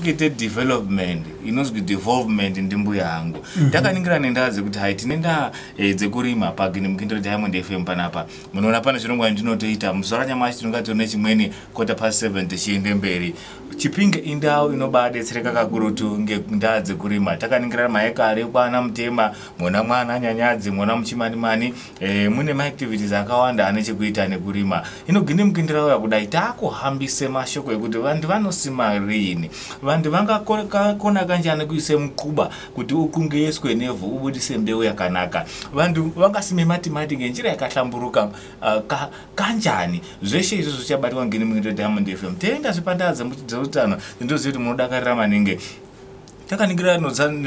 kuite development inonzwi devolvement ndimbuya yangu. Takaningira nendaa dzekuti hai tine ndaa eh, dzekurima pagini mukindiro diamond fm panapa. Munoona pane zvirongwa ndinotoita. Muzuva ranyamashi tinonga tione chimweni kota pasi 7 tichiende mberi. Chipinge indau inobadetsereka kakurutu ngendaa dzekurima. Takaningira maekare kwana mutema mwona mwana nyanyadzi mwona muchimanimani eh, mune maactivities akawanda ane chekuita nekurima. Ino gini mukindira uya kudai taakuhambise mashoko ekuti vantu vanosima riini vantu vangakona kanjani kuise muquba kuti ukungeeswe nevhu ubudise mbeu yakanaka. Vantu vangasime matimati ngenjira yakahlamburuka uh, ka, kanjani? Zveshe izvozvo zvichabatwa ngeni mukindiro diamond fm toenda zvepandaa dzeutano ndinoziva kuti munodakarira maningi takaningira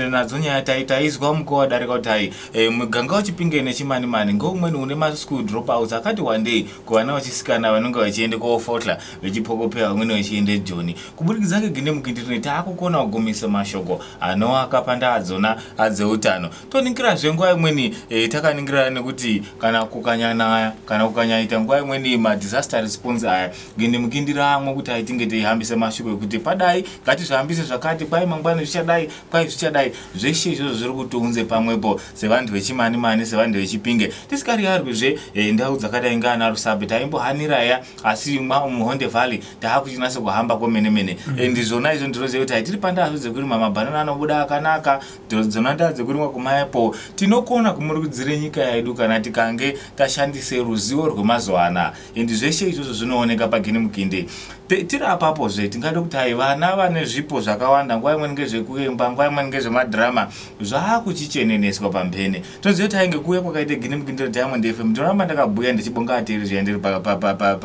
nadzo nyaya taizwa mukova wadarika kuti hai e, muganga wachipinge nechimanimani ngeumweni une maschool dropouts akati wandei kuvana vachisikana vanenge vachiende kofotla vechipokopeya vamweni vachiende joni kubudikidza ngeginde mukindirine taakukona kugumisa mashoko anowaka pandaa dzona adzeutano. Toningirazve nguva imweni e, takaningira nekuti kana kukanyanaya kana kukanyaita nguva imweni madisaster response aya ginde mukindira amwe kuti aitinge teihambisa mashoko ekuti padai ngatizvihambise zvakati kwai mangwani zvichada zvichadai kwai zvichadai zveshe izvozvo zviri kutiunze pamwepo sevantu vechimani mani sevantu vechipinge. Tisingariyarwizve ndau dzakadai ngaana rusabe taimbohaniraya asi muhonde valley taakuchinasa kuhamba kwemene mene. And zvona izvo ndinoziva kuti haitiri pandaazvo dzekurima. Mabhanana anobuda akanaka. Dzona ndaa dzekurimwa kumaapple tinokona kumurikidzire nyika yedu kana tikange tashandise ruzivo rwemazuva anaya. And zveshe izvozvo zvinooneka pagini mukinde tiri apapozve tingade kuti hai vana vane zvipo zvakawanda nguva imweni ngezvekuemba nguva imweni ngezvemadhirama zvaakuchicheneneswa pamphene. Toziva kuti hai ngekuuya kwakaite gini mukindi rediamond fm ndinoramba ndakabhuya ndichibonga ateeri zviyandiri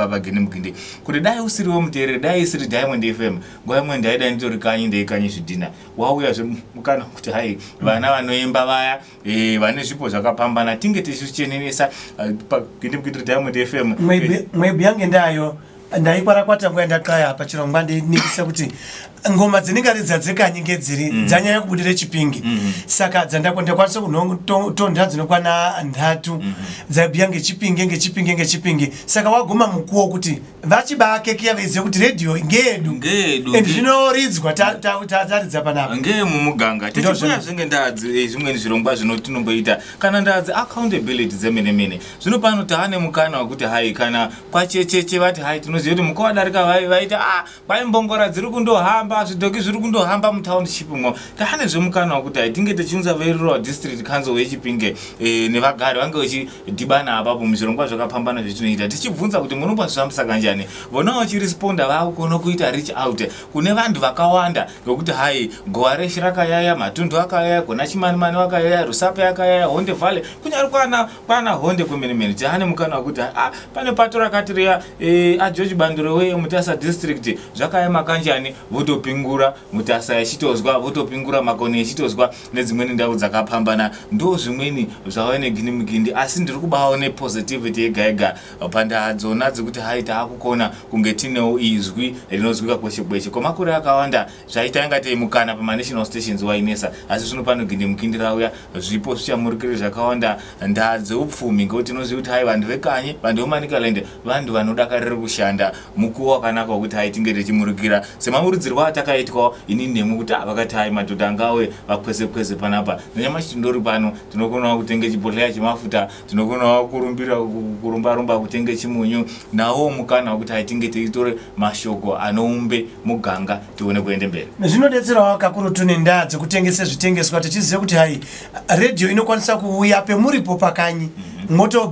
pagini mukindi kuti dai usiriwo muteereri dai isiri diamond fm nguva imweni ndaida nditori kanyi ndeikanyi zvidhina. Wauyazve mukana kuti hai vana vanoimba vaya vane zvipo zvakapambana tinge tichichenenesa pagini mukindi rediamond fm mweibhuya ngendayo ndaikwarakwata nguva ndakaya pachirongwa ndeinikisa kuti ngoma dzinenge ari dzadzekanyi ngedziri mm. dzanyanya kubudire chipingi mm. saka ndakwanisa kutonda dzinokwana nhatu mm. dzaibhuya ngechipingi ngechipingi ngechipingi saka waguma mukuwo kuti vachibakekeya veiziva kuti redhiyo ngeyedu and zvinoridzwa taridza panapa ngeye mumuganga tichibuyazve ngendaa zvimweni zvirongwa zvinotinomboita kana ndaa dzeaccountability dzemene mene zvino pano taane mukana wekuti hai kana kwachecheche vati hai tinoziva kuti mukowa darika vaita a kwai mbongora dziri kundohamba zvidhoki zviri kundohamba mutaundship mwo. Taane zvemukana wekuti haitinge tichiunza verural district council wechipinge e, nevagari vange vachidhibana apapo muzvirongwa zvakapambana zvetinoita tichibvunza kuti munombozvifambisa kanjani vona vachiresponda vaakukona kuita reach out kune vantu vakawanda ngekuti hai gowa reshi rakayaya matundu akayaya kuna chimanimani vakayaya rusape akayaya honde valley kunyari kwana honde kwemene mene taane mukana wekuti a pane pato rakati reya e, ageorge banduro wemutasa district zvakaema kanjani voto votopingura mutasa yachitozwa votopingura makoni echitozwa nedzimweni ndau dzakapambana. Ndo zvimweni zvava negini mugindi asi ndiri kubaone positivity yega yega. Pandaa dzona dzekuti hai taakukona kunge tinewo izwi rinozwika kweshe kweshe. Kwamakore akawanda zvaita ingatei mukana pamanational stations wainesa asi zvino pano gindi mukindi rauya zvipo zvichamurikire zvakawanda. Ndaa dzeupfumi ngekuti tinoziva kuti hai vantu vekanyi vantu vemanicaland vantu vanodakarira kushanda mukuwo wakanaka wekuti hai tinge tichimurikira semamuridzirwo atakaitwa ini nemu kuti vakati hai madhodha angawe vakwese kwese panapa. Nanyamashi tindori pano tinokonawo kutenga chibhodhleya chemafuta tinokonawo kurumbira kurumba rumba kutenga chimunyu. Nawo mukana wekuti haitinge teitore mashoko anoumbe muganga tione kuende mberi. Zvinodetserawo kakurutu nendaa dzekutengesa zvitengeswa tichiziva kuti hai redhiyo inokwanisa kuuya pemuripo pakanyi. mm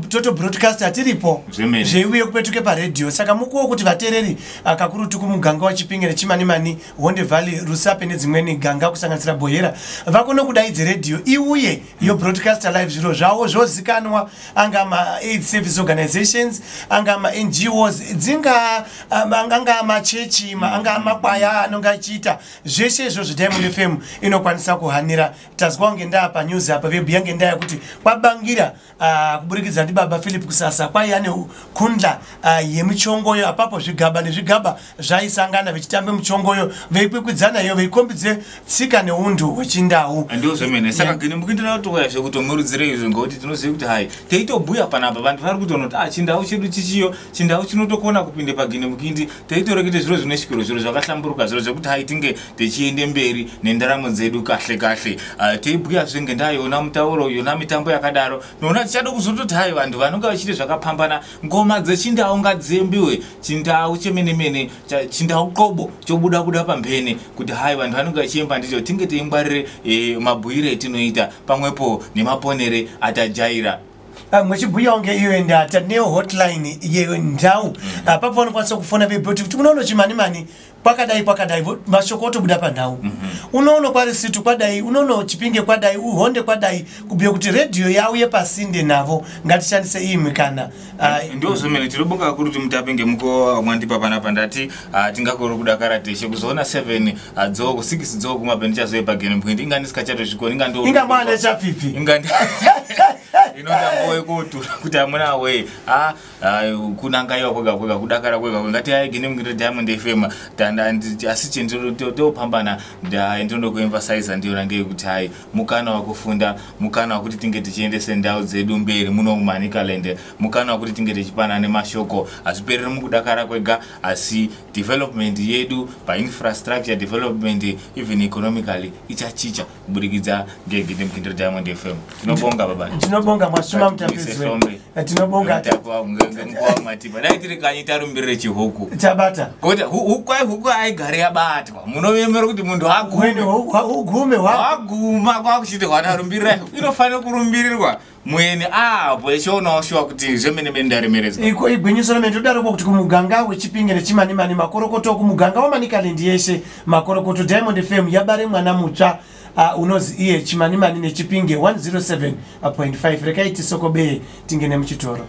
toto broadcast atiripo zveiuye kupetuke paredhiyo saka mukuwo kuti vateereri kakurutu kumuganga wachipinge nechimanimani honde valley rusape nedzimweni ganga kusanganisira bohera vakone kudaidze redhiyo iuye yo broadcaster live zviro zvavo zvozikanwa anga maaid service organizations anga mangos dzinga anga machechi anga makwaya anonge achiita. Zveshe izvozvo diamond fm inokwanisa kuhanira. Tazwawo ngendaa panews apa vebhuya ngendaa yekuti kwabangira uh, kuburikidza ndibaba philip kusasa kwaiya nekundla uh, yemuchongoyo apapo zvigaba nezvigaba zvaisangana vichitambe muchongoyo veikwikwidzana iyo veikombidze tsika neundu hwechindau. Ndio zvemene. Saka Yeah. gini mukindira kutouya zvekutomurudzire izvo ngokuti tinoziva kuti hai teitobhuya panapa vantu vari kutoona kuti ah chindau chedu chichiyo chindau chinotokona kupinde pagini mukindi. Teitorekete zviro zvine shwiro zviro zvakahlamburuka zviro zvekuti hai tinge techiende mberi nendaramo dzedu kahle kahle Ah, teibhuyazve ngendaa yona mutauro yona mitambo yakadaro. Noona tichada kuzototi hai vantu vanonga vachiite zvakapambana ngoma dzechindau ngadziyembiwe chindau chemene mene chindau qobo chobuda buda pamphene kuti hai vantu vanonga vachiemba ndicho tinge teingwarire eh, mabhuire etinoita pamwepo nemaponere atajaira Ah, mwechibhuyawo ngeiyo ndata neyo hotline yendau apapo vanokwanisa kufona veibhuti kuti unono chimanimani kwakadai kwakadai mashoko otobuda pandau. Unono kwarisitu kwadai unono chipinge kwadai uhonde kwadai kubhuya kuti redhiyo yauye pasinde navo ngatishandise iyi mikana. Ah, ndo zvemene tinobonga kakuru kuti mutape ngemuko mwandipa panapa ndati ah, tingakori kudakara teshe kuzoona 7 ah, dzoko 6 dzoko kumape ndichazoye pagene mkwindi inga ndisikachatozvikoni inga ndo inga mwana chapipi inga inodambowe kotura kuti amuna we a kunangaiwa kwega kwega kudakara kwega kwega. Ngati aigine mungiro diamond fm asi chendinotopambana ndinoda kuemphasiza ndiyona ngeyekuti hai mukana wakufunda mukana wakuti tinge tichiendese ndau dzedu mberi muno mumanikaland mukana wakuti tinge tichipana nemashoko hazvipereri mukudakara kwega asi development yedu painfrastructure development even economically ichachicha kuburikidza ngegine mukindiro diamond fm tinobonga baba tinobonga mwashuma Ngatiise mutapedzwe hlombe. tinobonga dai tiri kanyi tarumbirire chihuku. Tabata. Kuti hukwai huku aigare yabatwa. Munovemera kuti munhu Wene, agume waguma kwakuchiti hwatarumbirira inofanira kurumbirirwa mwene apo echionawo shuwa kuti zvemene mene ndaremeredzwa. Iko igwinyiso remene todaroko kuti kumuganga wechipinge nechimanimani makorokoto kumuganga wamanikalendi yeshe makorokoto diamond fm yabare mwana mutsva uh, unozi iye chimanimani nechipinge 107.5 rekaiti sokobeye tinge nemuchitoro